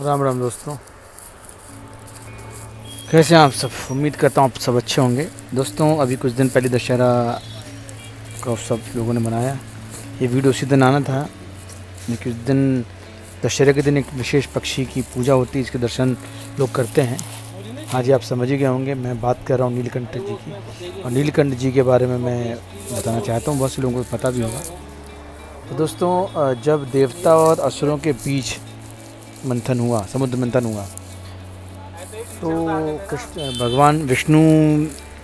राम राम दोस्तों। कैसे हैं आप सब? उम्मीद करता हूँ आप सब अच्छे होंगे। दोस्तों, अभी कुछ दिन पहले दशहरा का सब लोगों ने मनाया। ये वीडियो उसी दिन आना था उस दिन दशहरे के दिन एक विशेष पक्षी की पूजा होती है इसके दर्शन लोग करते हैं। हाँ जी आप समझ ही गए होंगे, मैं बात कर रहा हूँ नीलकंठ जी की। और नीलकंठ जी के बारे में मैं बताना चाहता हूँ, बहुत से लोगों को पता भी होगा। तो दोस्तों जब देवता और असुरों के बीच मंथन हुआ, समुद्र मंथन हुआ। तो भगवान विष्णु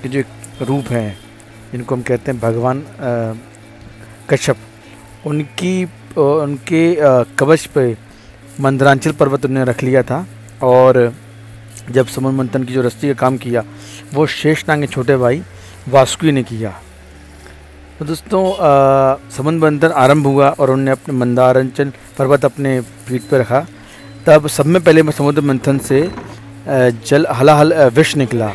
के जो रूप हैं, जिनको हम कहते हैं भगवान कश्यप, उनकी उनके कवच पे मंदरांचल पर्वत उन्होंने रख लिया था और जब समुद्र मंथन की जो रस्सी का काम किया, वो शेषनाग के छोटे भाई वासुकी ने किया। तो दोस्तों समुद्र मंथन आरंभ हुआ और उन्होंने अपने मंदारांचल पर्वत अपने पीठ पर रखा। तब सब में पहले समुद्र मंथन से जल, हलाहल विष निकला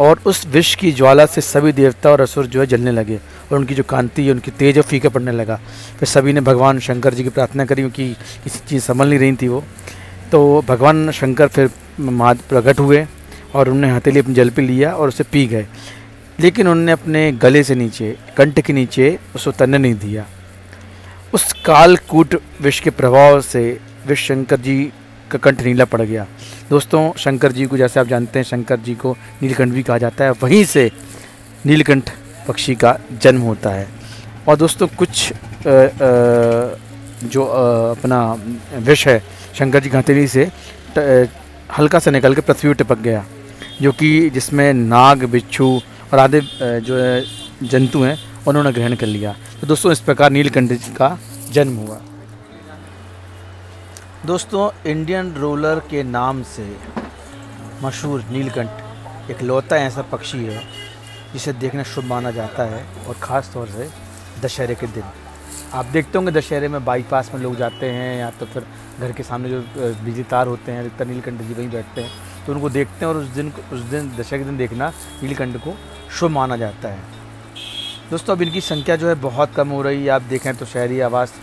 और उस विष की ज्वाला से सभी देवता और असुर जो है जलने लगे और उनकी जो कांति है, उनकी तेज है फीका पड़ने लगा। फिर सभी ने भगवान शंकर जी की प्रार्थना करी क्योंकि किसी चीज़ संभल नहीं रही थी वो। तो भगवान शंकर फिर महा प्रकट हुए और उन्होंने हथेली अपने जल पे लिया और उसे पी गए। लेकिन उन्होंने अपने गले से नीचे, कंठ के नीचे उसको तनने नहीं दिया। उस कालकूट विष के प्रभाव से विष शंकर जी का कंठ नीला पड़ गया। दोस्तों शंकर जी को जैसे आप जानते हैं शंकर जी को नीलकंठ भी कहा जाता है। वहीं से नीलकंठ पक्षी का जन्म होता है। और दोस्तों कुछ अ, अ, जो अ, अपना विष है शंकर जी हथेली से ट- हल्का सा निकल के पृथ्वी पर टिपक गया जो कि जिसमें नाग बिच्छू और आधे जो जंतु हैं उन्होंने ग्रहण कर लिया। तो दोस्तों इस प्रकार नीलकंठ का जन्म हुआ। दोस्तों इंडियन रोलर के नाम से मशहूर नीलकंठ एक लौता ऐसा पक्षी है, जिसे देखना शुभ माना जाता है और ख़ास तौर से दशहरे के दिन। आप देखते होंगे दशहरे में बाईपास में लोग जाते हैं या तो फिर घर के सामने जो बिजली तार होते हैं अधिकतर नीलकंठ जी वहीं बैठते हैं तो उनको देखते हैं और उस दिन उस दिन, दशहरे के दिन देखना नीलकंठ को शुभ माना जाता है। दोस्तों, अब इनकी संख्या जो है बहुत कम हो रही है। आप देखें तो शहरी आवास,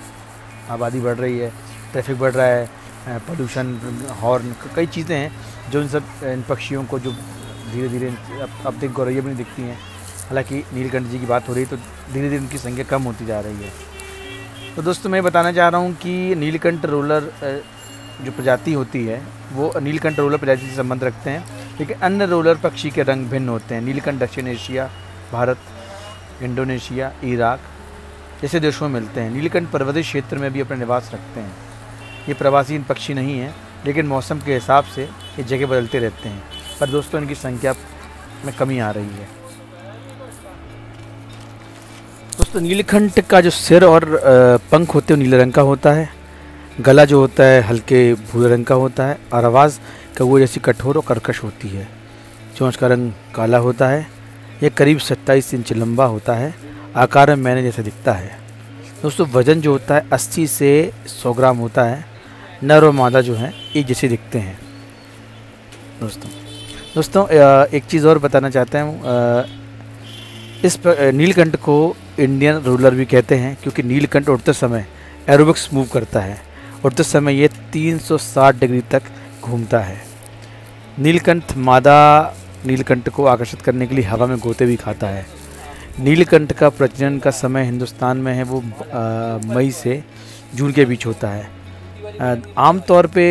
आबादी बढ़ रही है। ट्रैफ़िक बढ़ रहा है पोल्यूशन हॉर्न कई चीज़ें हैं जो इन सब, इन पक्षियों को जो धीरे धीरे अब तक गौरैया भी नहीं दिखती हैं। हालाँकि नीलकंठ जी की बात हो रही है तो धीरे धीरे उनकी संख्या कम होती जा रही है। तो दोस्तों मैं बताना चाह रहा हूँ कि नीलकंठ रोलर जो प्रजाति होती है, वो नीलकंठ रोलर प्रजाति से संबंध रखते हैं। लेकिन अन्य रोलर पक्षी के रंग भिन्न होते हैं। नीलकंठ दक्षिण एशिया, भारत, इंडोनेशिया, इराक जैसे देशों में मिलते हैं। नीलकंठ पर्वतीय क्षेत्र में भी अपना निवास रखते हैं। ये प्रवासी इन पक्षी नहीं हैं, लेकिन मौसम के हिसाब से ये जगह बदलते रहते हैं। पर दोस्तों, इनकी संख्या में कमी आ रही है। दोस्तों, नीलकंठ का जो सिर और पंख होते हैं नीले रंग का होता है। गला जो होता है, हल्के भूरे रंग का होता है और आवाज़ कौए जैसी कठोर और कर्कश होती है। चोंच का रंग काला होता है। यह करीब 27 इंच लंबा होता है। आकार में मैंने जैसा दिखता है। दोस्तों, वज़न जो होता है 80 से 100 ग्राम होता है। नर और मादा जो हैं, एक जैसे दिखते हैं। दोस्तों दोस्तों एक चीज़ और बताना चाहता हूँ। इस नीलकंठ को इंडियन रूलर भी कहते हैं, क्योंकि नीलकंठ उड़ते समय एरोबिक्स मूव करता है। उड़ते समय ये 360 डिग्री तक घूमता है। नीलकंठ मादा नीलकंठ को आकर्षित करने के लिए हवा में गोते भी खाता है। नीलकंठ का प्रजनन का समय हिंदुस्तान में है, वो मई से जून के बीच होता है। आमतौर पे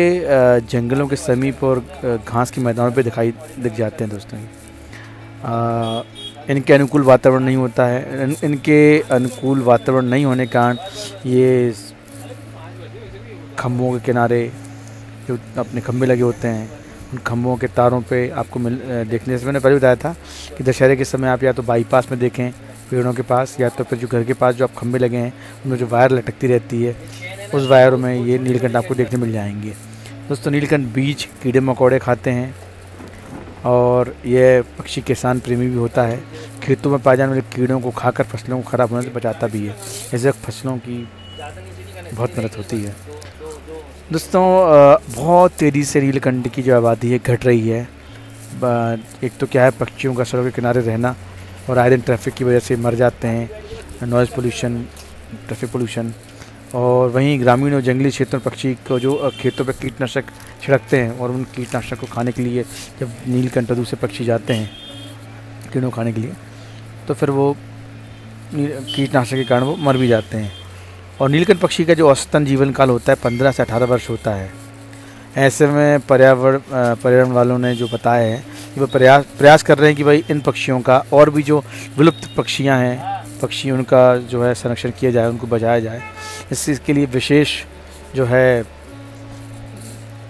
जंगलों के समीप और घास के मैदानों पे दिखाई दिख जाते हैं दोस्तों। इनके अनुकूल वातावरण नहीं होता है इन, इनके अनुकूल वातावरण नहीं होने के कारण ये खम्भों के किनारे जो अपने खंभे लगे होते हैं उन खम्भों के तारों पे आपको मिल देखने से मैंने पहले बताया था कि दशहरे के समय आप या तो बाईपास में देखें पेड़ों के पास या तो फिर जो घर के पास जो आप खंभे लगे हैं उनमें जो वायर लटकती रहती है उस वायरों में ये नीलकंठ आपको देखने मिल जाएँगे। दोस्तों, नीलकंठ बीज कीड़े मकोड़े खाते हैं और यह पक्षी किसान प्रेमी भी होता है। खेतों में पाए जाने वाले कीड़ों को खाकर फ़सलों को खराब होने से बचाता भी है। ऐसे फ़सलों की बहुत मदद होती है। दोस्तों बहुत तेज़ी से नीलकंठ की जो आबादी है, घट रही है। एक तो क्या है, पक्षियों का सड़क के किनारे रहना और आए दिन ट्रैफ़िक की वजह से मर जाते हैं। नॉइज़ पोल्यूशन, ट्रैफ़िक पोल्यूशन और वहीं ग्रामीण और जंगली क्षेत्रों पक्षी को जो खेतों पर कीटनाशक छिड़कते हैं और उन कीटनाशक को खाने के लिए जब नीलकंठ दूसरे पक्षी जाते हैं कीड़ों खाने के लिए तो फिर वो कीटनाशक के कारण वो मर भी जाते हैं। और नीलकंठ पक्षी का जो औसतन जीवन काल होता है पंद्रह से अठारह वर्ष होता है। ऐसे में पर्यावरण पर्यावरण वालों ने जो बताया है कि वो प्रयास प्रयास कर रहे हैं कि भाई इन पक्षियों का और भी जो विलुप्त पक्षियाँ हैं पक्षी उनका जो है संरक्षण किया जाए, उनको बचाया जाए। इस चीज़ के लिए विशेष जो है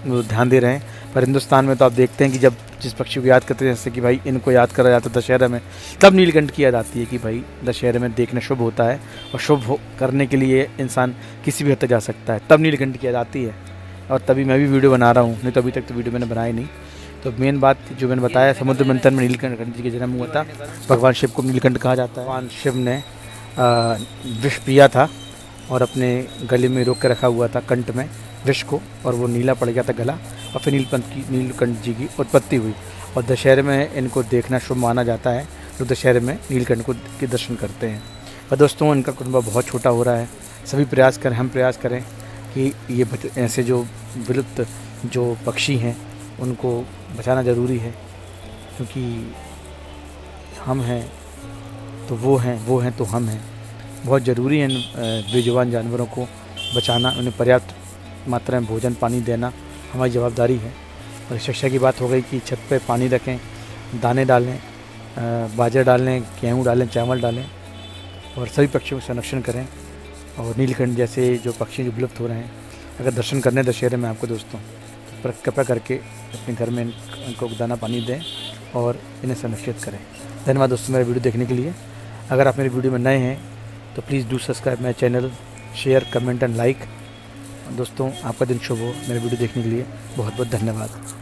ध्यान दे रहे हैं। पर हिंदुस्तान में तो आप देखते हैं कि जब जिस पक्षी को याद करते हैं, जैसे कि भाई इनको याद करा जाता है दशहरा में, तब नीलकंठ की याद आती है कि भाई दशहरे में देखना शुभ होता है और शुभ हो, करने के लिए इंसान किसी भी हद तक जा सकता है। तब नीलकंठ की याद आती है और तभी मैं भी वीडियो बना रहा हूँ, नहीं तो अभी तक तो वीडियो मैंने बनाई नहीं। तो मेन बात जो मैंने बताया, समुद्र मंथन में नीलकंठ जी का जन्म हुआ था। भगवान शिव को नीलकंठ कहा जाता है। भगवान शिव ने विष पिया था और अपने गले में रोक के रखा हुआ था कंठ में विष को और वो नीला पड़ गया था गला और फिर नीलपंथ की, नीलकंठ जी की उत्पत्ति हुई। और दशहरे में इनको देखना शुभ माना जाता है लोग दशहरे में नीलकंठ को के दर्शन करते हैं। और दोस्तों, इनका कुटुंबा बहुत छोटा हो रहा है। सभी प्रयास करें, हम प्रयास करें कि ये ऐसे जो विलुप्त जो पक्षी हैं, उनको बचाना ज़रूरी है, क्योंकि हम हैं तो वो हैं वो हैं तो हम हैं। बहुत ज़रूरी है इन बेजुबान जानवरों को बचाना, उन्हें पर्याप्त मात्रा में भोजन, पानी देना हमारी जवाबदारी है। और शिक्षा की बात हो गई कि छत पे पानी रखें, दाने डालें बाजरा डालें, गेहूँ डालें, चावल डालें और सभी पक्षियों का संरक्षण करें और नीलकंठ जैसे जो पक्षी जो विलुप्त हो रहे हैं, अगर दर्शन करने दशहरे में आपको दोस्तों। तो प्र- करके अपने घर में इन- इनको दाना पानी दें और इन्हें संरक्षित करें। धन्यवाद दोस्तों मेरे वीडियो देखने के लिए। अगर आप मेरे वीडियो में नए हैं तो please do subscribe my channel, share, comment and like. दोस्तों, आपका दिन शुभ हो मेरे वीडियो देखने के लिए। बहुत बहुत धन्यवाद।